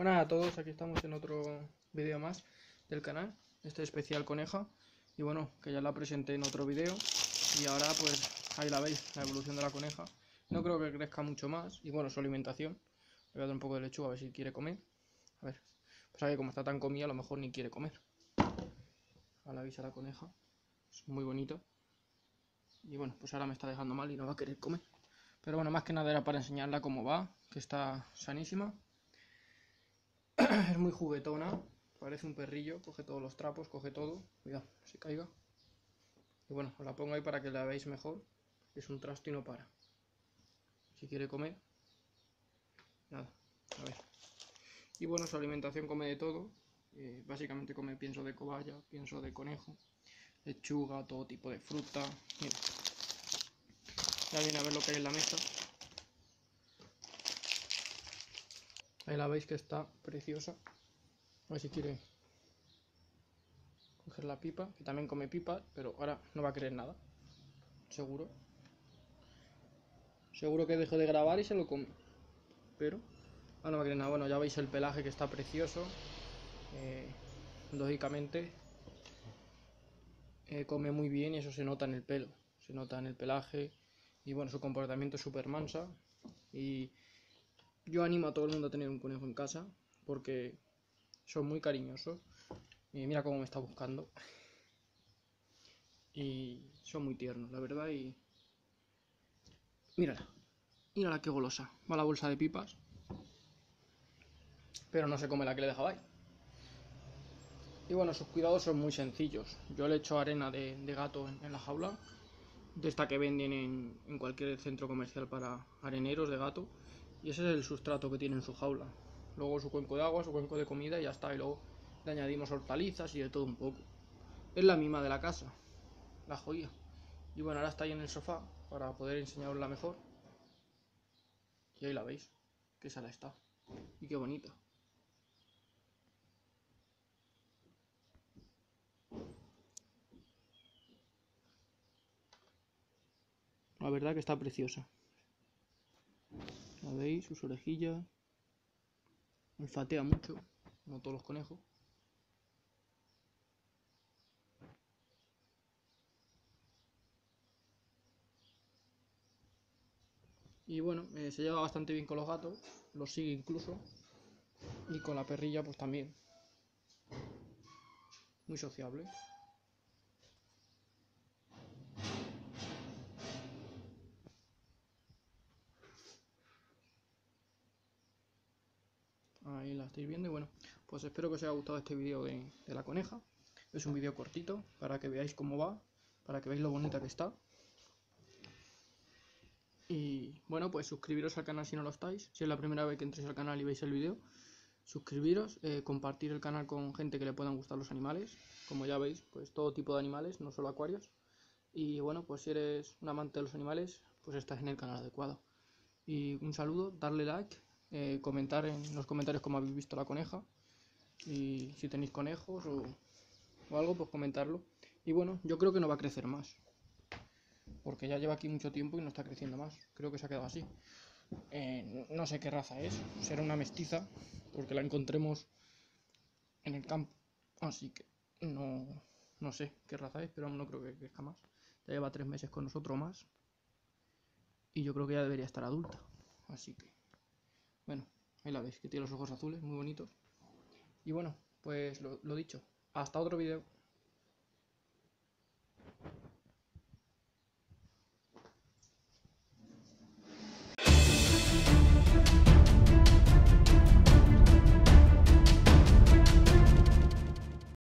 Buenas a todos, aquí estamos en otro vídeo más del canal, este especial coneja. Y bueno, que ya la presenté en otro vídeo. Y ahora pues ahí la veis, la evolución de la coneja. No creo que crezca mucho más. Y bueno, su alimentación. Le voy a dar un poco de lechuga a ver si quiere comer. A ver, pues que como está tan comida a lo mejor ni quiere comer. Ahora veis a la coneja. Es muy bonito. Y bueno, pues ahora me está dejando mal y no va a querer comer. Pero bueno, más que nada era para enseñarla cómo va, que está sanísima. Es muy juguetona, parece un perrillo, coge todos los trapos, coge todo. Cuidado, no se caiga. Y bueno, os la pongo ahí para que la veáis mejor. Es un trasto y no para. Si quiere comer, nada, a ver. Y bueno, su alimentación come de todo. Eh, básicamente come pienso de cobaya, pienso de conejo, lechuga, todo tipo de fruta. Mira. Ya viene a ver lo que hay en la mesa. Ahí la veis que está preciosa. A ver si quiere coger la pipa, que también come pipa, pero ahora no va a querer nada. Seguro. Seguro que dejo de grabar y se lo come. Pero ahora no va a querer nada. Bueno, ya veis el pelaje que está precioso. Eh, lógicamente eh, come muy bien y eso se nota en el pelo. Se nota en el pelaje. Y bueno, su comportamiento es súper mansa. Y yo animo a todo el mundo a tener un conejo en casa porque son muy cariñosos. Mira cómo me está buscando. Y son muy tiernos, la verdad. Y mírala, mírala qué golosa. Va la bolsa de pipas. Pero no se come la que le dejaba ahí. Y bueno, sus cuidados son muy sencillos. Yo le echo arena de, gato en, la jaula, de esta que venden en, en cualquier centro comercial para areneros de gato. Y ese es el sustrato que tiene en su jaula. Luego su cuenco de agua, su cuenco de comida y ya está. Y luego le añadimos hortalizas y de todo un poco. Es la misma de la casa, la joya. Y bueno, ahora está ahí en el sofá para poder enseñarosla mejor. Y ahí la veis, que sala está. Y qué bonita. La verdad que está preciosa veis? Sus orejillas. Olfatea mucho, como todos los conejos. Y bueno, eh, se lleva bastante bien con los gatos, los sigue incluso. Y con la perrilla pues también. Muy sociable. ahí la estáis viendo y bueno, pues espero que os haya gustado este vídeo de, la coneja. Es un vídeo cortito para que veáis cómo va, para que veáis lo bonita que está. Y bueno, pues suscribiros al canal si no lo estáis, si es la primera vez que entréis al canal y veis el vídeo. Suscribiros, eh, compartir el canal con gente que le puedan gustar los animales. Como ya veis, pues todo tipo de animales, no solo acuarios. Y bueno, pues si eres un amante de los animales, pues estás en el canal adecuado. Y un saludo, darle like eh, comentar en los comentarios cómo habéis visto la coneja y si tenéis conejos o, algo, pues comentarlo. Y bueno, yo creo que no va a crecer más, porque ya lleva aquí mucho tiempo y no está creciendo más. Creo que se ha quedado así. Eh, no sé qué raza es, será una mestiza, porque la encontremos en el campo. Así que no, no sé qué raza es, pero no creo que crezca más. Ya lleva tres meses con nosotros más. Y yo creo que ya debería estar adulta. Así que bueno, ahí la veis, que tiene los ojos azules, muy bonitos. Y bueno, pues lo, lo dicho, hasta otro vídeo.